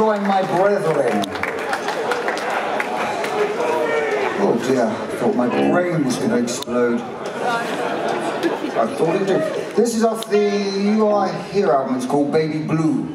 join my brethren. Oh dear, I thought my brain was going to explode. I thought it did. This is off the You Are Here album, it's called Baby Blue.